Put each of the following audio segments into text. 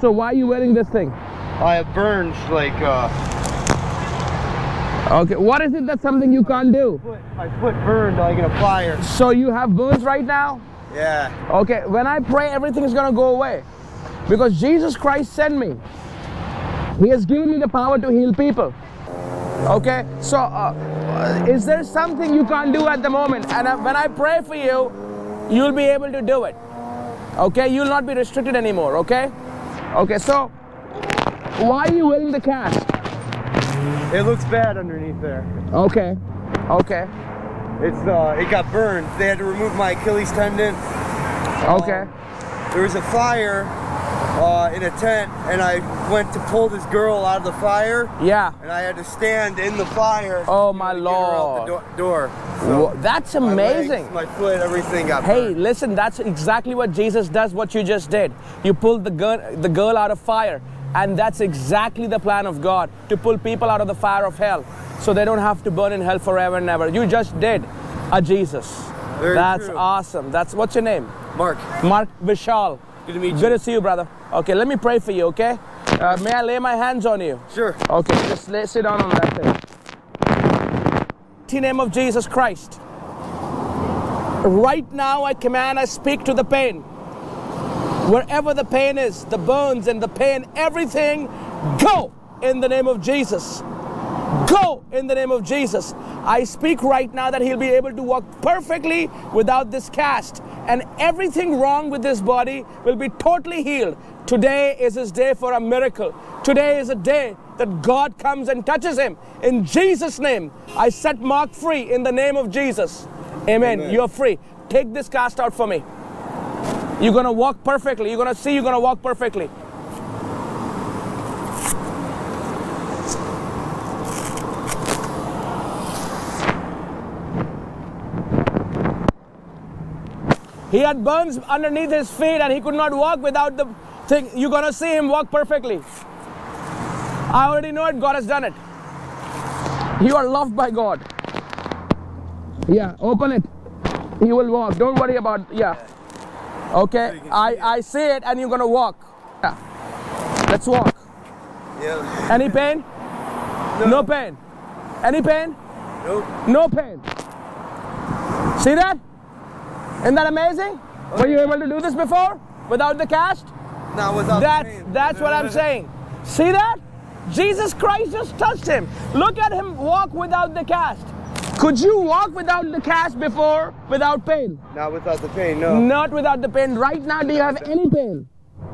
so why are you wearing this thing? I have burns like uh, Okay, what is it that's something you can't do? foot, my foot burned like in a fire. So you have burns right now? Yeah. Okay, when I pray, everything is gonna go away. Because Jesus Christ sent me. He has given me the power to heal people. Okay, so uh, uh, is there something you can't do at the moment? And uh, when I pray for you, you'll be able to do it. Okay, you'll not be restricted anymore. Okay, okay, so why are you wearing the cast? It looks bad underneath there. Okay, okay, It's uh, it got burned. They had to remove my Achilles tendon. okay. There was a fire uh, in a tent, and I went to pull this girl out of the fire, Yeah. and I had to stand in the fire. Oh, my get her out the Lord. do- door. So Wha- That's my legs, amazing. my foot, everything got Hey, burned. listen, that's exactly what Jesus does, what you just did. You pulled the girl, the girl out of fire. And that's exactly the plan of God to pull people out of the fire of hell so they don't have to burn in hell forever and ever. You just did a Jesus. Very that's true. awesome. That's what's your name? Mark, Mark Vishaal. good to meet you. Good to see you, brother. Okay, let me pray for you, okay? Uh, may I lay my hands on you? Sure. Okay, just lay, sit down on that thing. The name of Jesus Christ. Right now, I command, I speak to the pain. Wherever the pain is, the bones and the pain, everything, go in the name of Jesus. Go in the name of Jesus. I speak right now that he'll be able to walk perfectly without this cast, and everything wrong with this body will be totally healed. Today is his day for a miracle. Today is a day that God comes and touches him. In Jesus' name, I set Mark free in the name of Jesus. Amen. Amen. You're free. Take this cast out for me. You're gonna walk perfectly. You're gonna see you're gonna walk perfectly. He had burns underneath his feet and he could not walk without the thing. You're gonna see him walk perfectly. I already know it, God has done it. You are loved by God. Yeah, open it. He will walk. Don't worry about yeah. Okay, I, I see it and you're gonna walk. Yeah. Let's walk. Yeah. Any pain? No pain. Any pain? Nope. No pain. See that? Isn't that amazing? Oh, Were you able to do this before? Without the cast? Not without the That's that's what I'm saying. See that? Jesus Christ just touched him. Look at him walk without the cast. Could you walk without the cast before without pain? Not without the pain. No. Not without the pain. Right now, do you have any pain?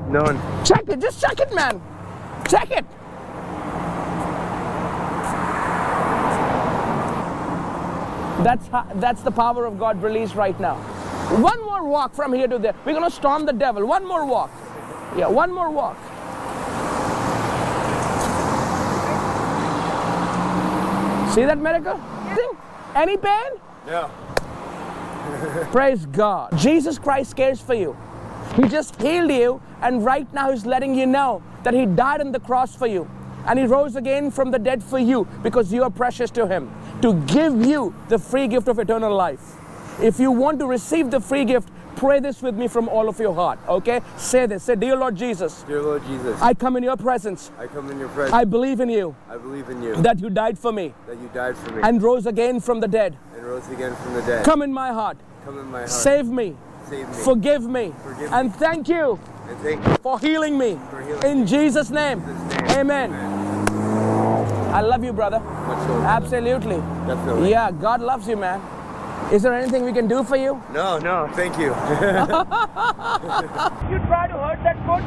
None. Check it. Just check it, man. Check it. That's how, that's the power of God released right now. One more walk from here to there. We're gonna storm the devil. One more walk. Yeah, one more walk. See that miracle? Any pain? Yeah. Praise God. Jesus Christ cares for you. He just healed you, and right now He's letting you know that He died on the cross for you. And He rose again from the dead for you because you are precious to Him to give you the free gift of eternal life. If you want to receive the free gift, pray this with me from all of your heart, okay? Say this Say, Dear Lord Jesus, Dear Lord Jesus, I, come in your presence. I come in your presence. I believe in you I believe in you. that you died for me that you died for me and rose again from the dead. and rose again from the dead. Come in my heart, Come in my heart. save me, Save me. forgive me, Forgive and thank you and thank you. for healing me. For healing In Jesus' name. Jesus' name. Amen. I love you, brother. Much so. Absolutely. Definitely. Yeah, God loves you, man. Is there anything we can do for you? No, no, thank you. You try to hurt that foot,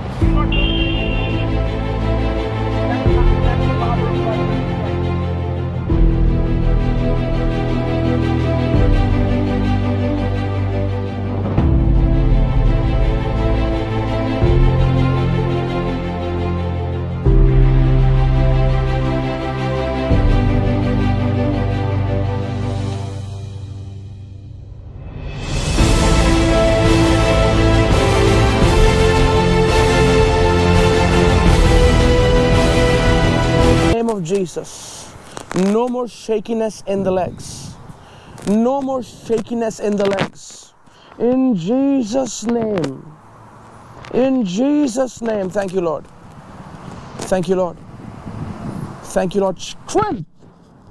Jesus. No more shakiness in the legs. No more shakiness in the legs. In Jesus' name. In Jesus' name. Thank you, Lord. Thank you, Lord. Thank you, Lord. Strength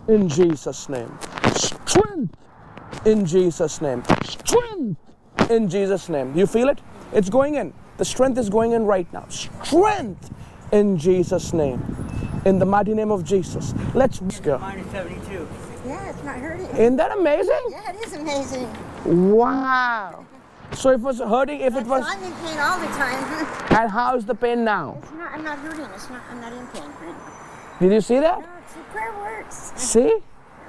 in Jesus' name. Strength in Jesus' name. Strength in Jesus' name. You feel it? It's going in. The strength is going in right now. Strength in Jesus' name. In the mighty name of Jesus. Let's go. Minus 72. Yeah, it's not hurting. Isn't that amazing? Yeah, it is amazing. Wow. So if it was hurting, if it was, I'm in pain all the time. and how's the pain now? it's not. I'm not hurting. It's not. I'm not in pain. Right? Did you see that? No, it's, prayer works. See?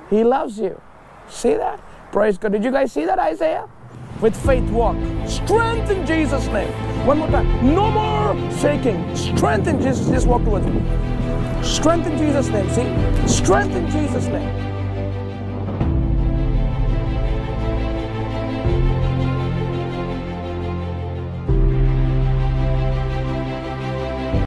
He loves you. See that? Praise God. Did you guys see that, Isaiah? With faith, walk. Strength in Jesus' name. One more time. No more shaking. Strength in Jesus. Just walk towards me. Strength in Jesus' name. See? Strength in Jesus' name.